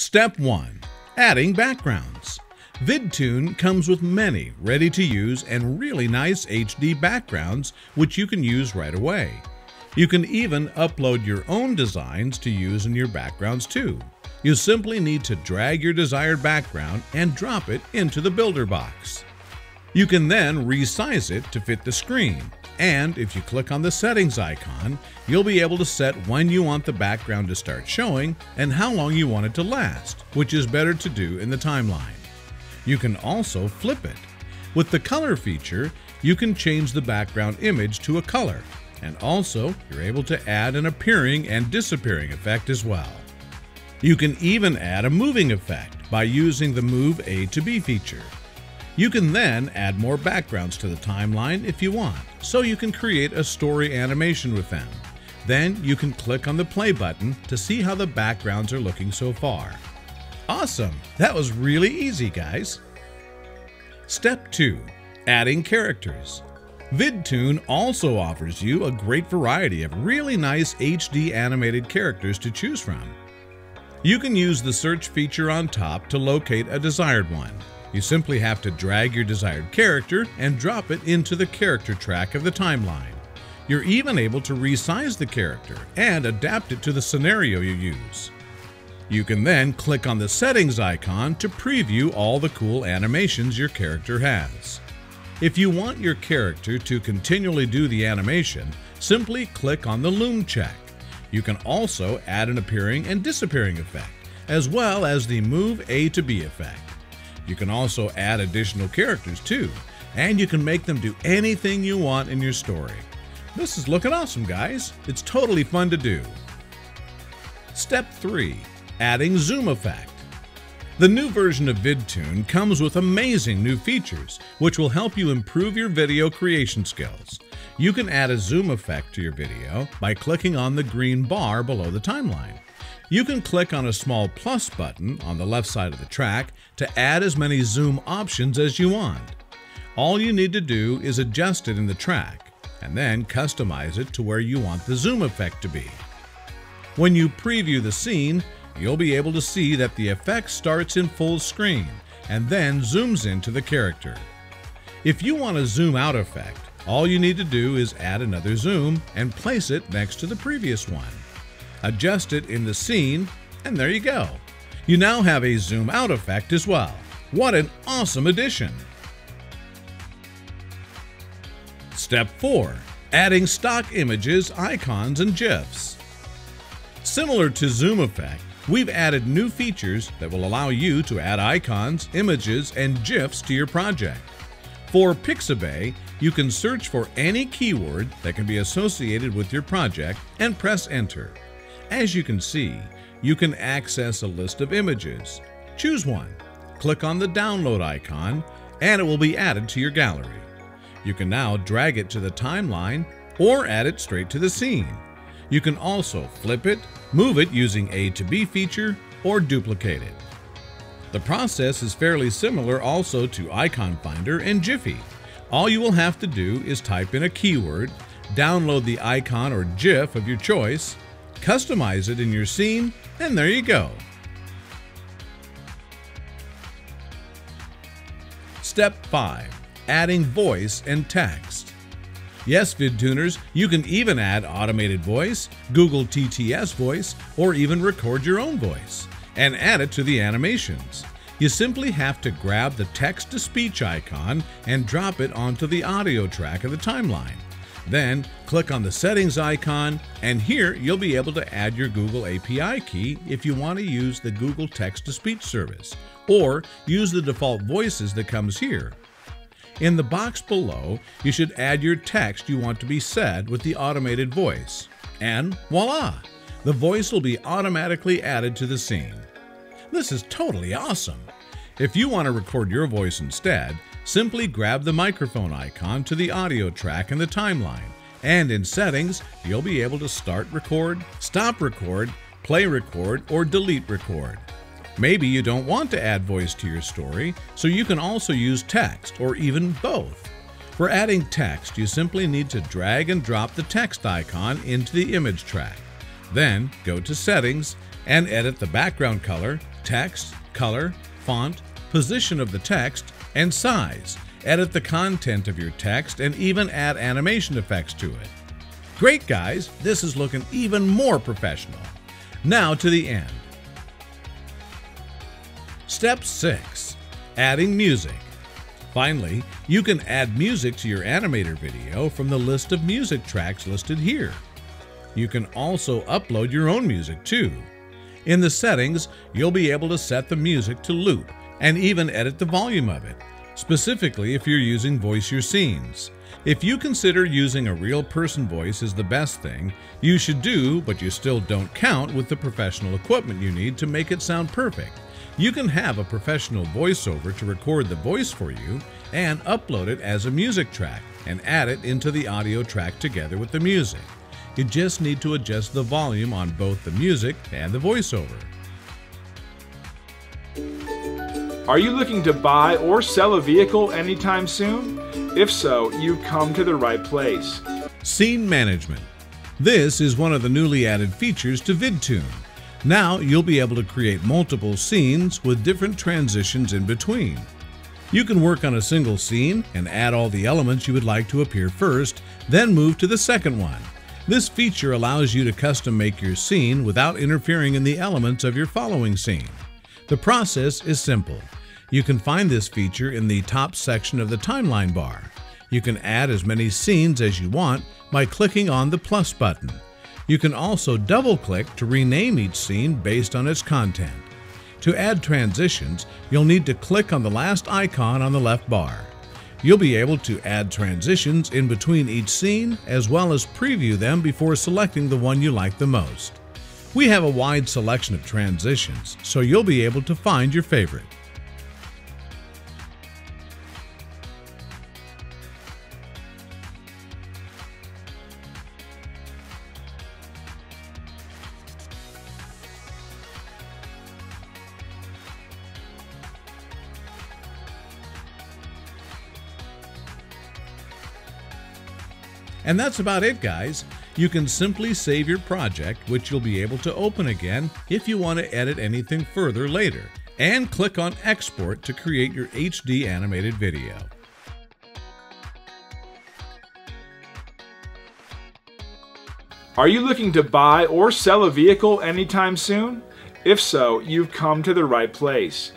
Step 1. Adding backgrounds. VidToon comes with many ready-to-use and really nice HD backgrounds which you can use right away. You can even upload your own designs to use in your backgrounds too. You simply need to drag your desired background and drop it into the Builder box. You can then resize it to fit the screen, and if you click on the settings icon, you'll be able to set when you want the background to start showing and how long you want it to last, which is better to do in the timeline. You can also flip it. With the color feature, you can change the background image to a color, and also you're able to add an appearing and disappearing effect as well. You can even add a moving effect by using the Move A to B feature. You can then add more backgrounds to the timeline if you want, so you can create a story animation with them. Then you can click on the play button to see how the backgrounds are looking so far. Awesome! That was really easy, guys. Step 2. Adding characters. VidToon also offers you a great variety of really nice HD animated characters to choose from. You can use the search feature on top to locate a desired one. You simply have to drag your desired character and drop it into the character track of the timeline. You're even able to resize the character and adapt it to the scenario you use. You can then click on the settings icon to preview all the cool animations your character has. If you want your character to continually do the animation, simply click on the loom check. You can also add an appearing and disappearing effect, as well as the Move A to B effect. You can also add additional characters too, and you can make them do anything you want in your story. This is looking awesome, guys. It's totally fun to do. Step 3. Adding Zoom Effect. The new version of VidToon comes with amazing new features, which will help you improve your video creation skills. You can add a zoom effect to your video by clicking on the green bar below the timeline. You can click on a small plus button on the left side of the track to add as many zoom options as you want. All you need to do is adjust it in the track, and then customize it to where you want the zoom effect to be. When you preview the scene, you'll be able to see that the effect starts in full screen and then zooms into the character. If you want a zoom out effect, all you need to do is add another zoom and place it next to the previous one. Adjust it in the scene, and there you go. You now have a zoom out effect as well. What an awesome addition! Step 4. Adding stock images, icons, and GIFs. Similar to Zoom Effect, we've added new features that will allow you to add icons, images, and GIFs to your project. For Pixabay, you can search for any keyword that can be associated with your project and press enter. As you can see, you can access a list of images. Choose one, click on the download icon, and it will be added to your gallery. You can now drag it to the timeline or add it straight to the scene. You can also flip it, move it using A to B feature, or duplicate it. The process is fairly similar also to Iconfinder and Giphy. All you will have to do is type in a keyword, download the icon or GIF of your choice, customize it in your scene, and there you go. Step 5. Adding voice and text. Yes, VidTooners, you can even add automated voice, Google TTS voice, or even record your own voice and add it to the animations. You simply have to grab the text to speech icon and drop it onto the audio track of the timeline. Then click on the settings icon, and here you'll be able to add your Google API key if you want to use the Google text to speech service, or use the default voices that comes here. In the box below, you should add your text you want to be said with the automated voice. And voila! The voice will be automatically added to the scene. This is totally awesome! If you want to record your voice instead, simply grab the microphone icon to the audio track in the timeline, and in Settings, you'll be able to start record, stop record, play record, or delete record. Maybe you don't want to add voice to your story, so you can also use text or even both. For adding text, you simply need to drag and drop the text icon into the image track. Then go to Settings and edit the background color text, color, font, position of the text, and size, edit the content of your text, and even add animation effects to it. Great, guys! This is looking even more professional. Now to the end. Step 6. Adding music. Finally, you can add music to your animator video from the list of music tracks listed here. You can also upload your own music too. In the settings, you'll be able to set the music to loop and even edit the volume of it, specifically if you're using Voice Your Scenes. If you consider using a real person voice is the best thing, you should do, but you still don't count with the professional equipment you need to make it sound perfect. You can have a professional voiceover to record the voice for you and upload it as a music track and add it into the audio track together with the music. You just need to adjust the volume on both the music and the voiceover. Are you looking to buy or sell a vehicle anytime soon? If so, you've come to the right place. Scene Management. This is one of the newly added features to VidToon. Now you'll be able to create multiple scenes with different transitions in between. You can work on a single scene and add all the elements you would like to appear first, then move to the second one. This feature allows you to custom make your scene without interfering in the elements of your following scene. The process is simple. You can find this feature in the top section of the timeline bar. You can add as many scenes as you want by clicking on the plus button. You can also double click to rename each scene based on its content. To add transitions, you'll need to click on the last icon on the left bar. You'll be able to add transitions in between each scene as well as preview them before selecting the one you like the most. We have a wide selection of transitions, so you'll be able to find your favorite. And that's about it, guys. You can simply save your project, which you'll be able to open again if you want to edit anything further later, and click on Export to create your HD animated video. Are you looking to buy or sell a vehicle anytime soon? If so, you've come to the right place.